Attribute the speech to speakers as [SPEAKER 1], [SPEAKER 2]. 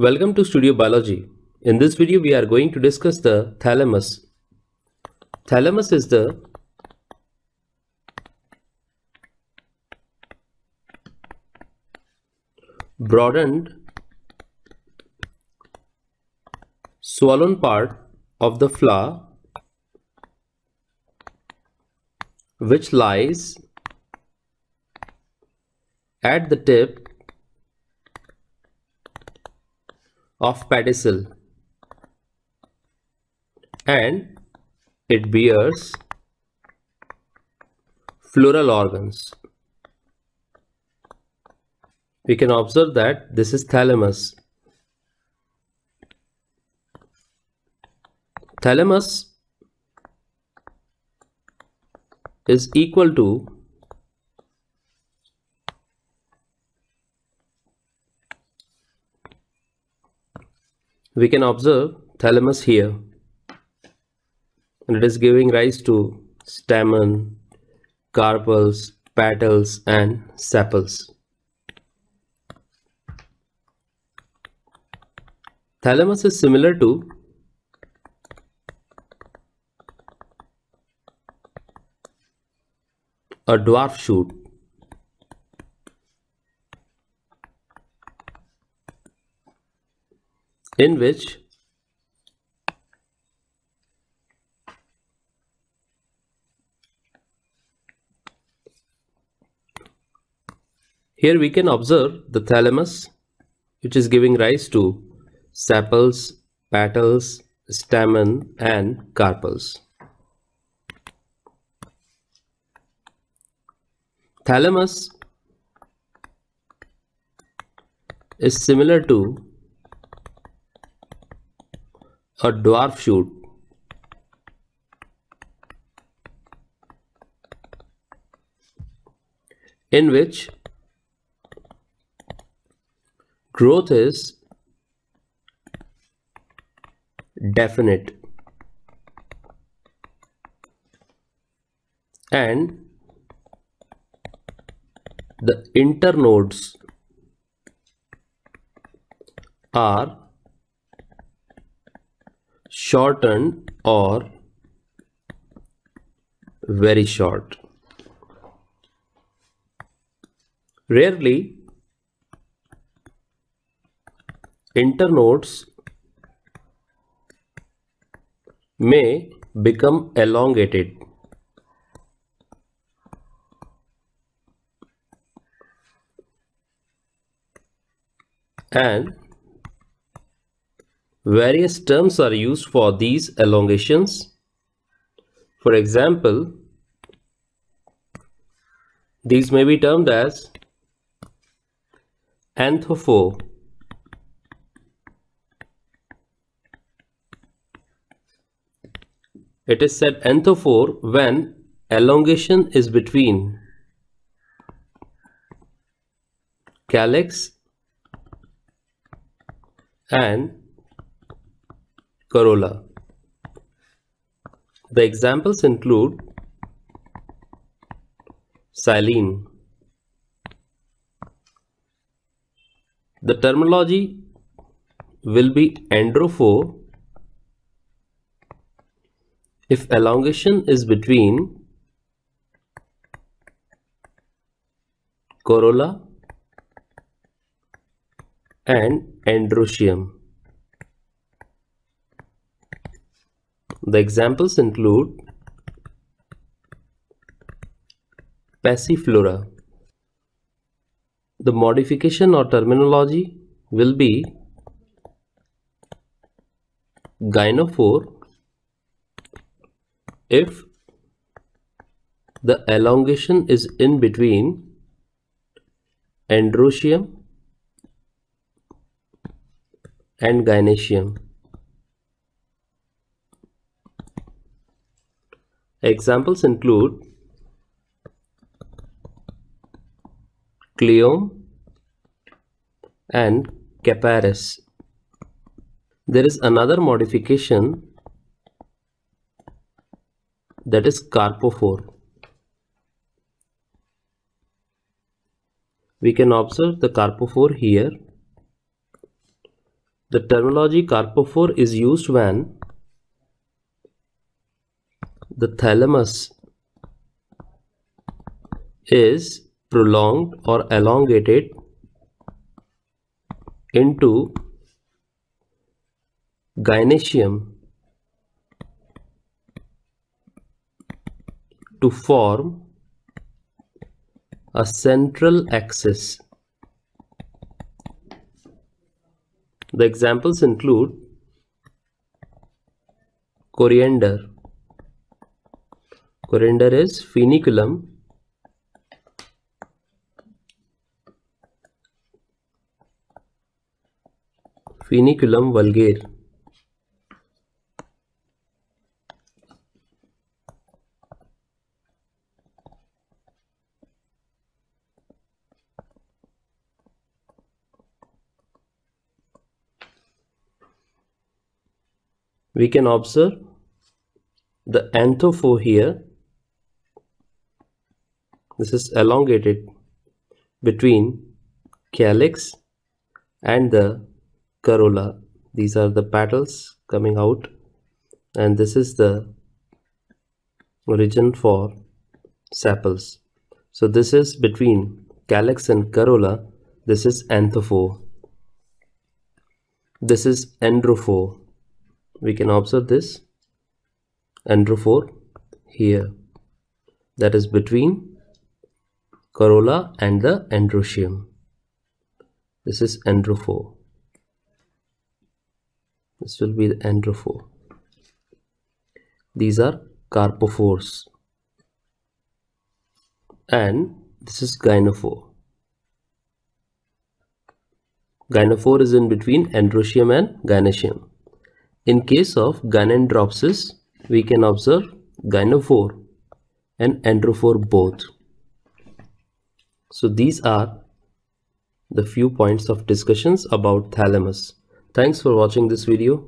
[SPEAKER 1] Welcome to Studio Biology. In this video, we are going to discuss the thalamus. Thalamus is the broadened swollen part of the flower which lies at the tip of pedicel and it bears floral organs. We can observe that this is thalamus. Thalamus is equal to we can observe thalamus here and it is giving rise to stamen, carpels, petals and sepals. Thalamus is similar to a dwarf shoot. In which here we can observe the thalamus which is giving rise to sepals, petals, stamen and carpels. Thalamus is similar to a dwarf shoot. in which growth is definite and the internodes are shortened or very short. Rarely, internodes may become elongated and various terms are used for these elongations. For example, these may be termed as anthophore, It is said anthophore when elongation is between calyx and corolla. The examples include silene. The terminology will be androphore if elongation is between corolla and androecium. The examples include passiflora. The modification or terminology will be gynophore if the elongation is in between androecium and gynoecium. Examples include Cleome and Capparis. There is another modification that is carpophore. We can observe the carpophore here The terminology carpophore is used when the thalamus is prolonged or elongated into gynoecium to form a central axis. The examples include coriander. Coriander is foeniculum Foeniculum vulgare we can observe the anthophore here this is elongated between calyx and the corolla. These are the petals coming out and this is the region for sepals. So this is between calyx and corolla. This is anthophore this is androphore we can observe this. Androphore here. That is between corolla and the androecium this is androphore this will be the androphore these are carpophores and this is gynophore gynophore is in between androecium and gynoecium in case of Gynandropsis, we can observe gynophore and androphore both. So these are the few points of discussions about thalamus. Thanks for watching this video.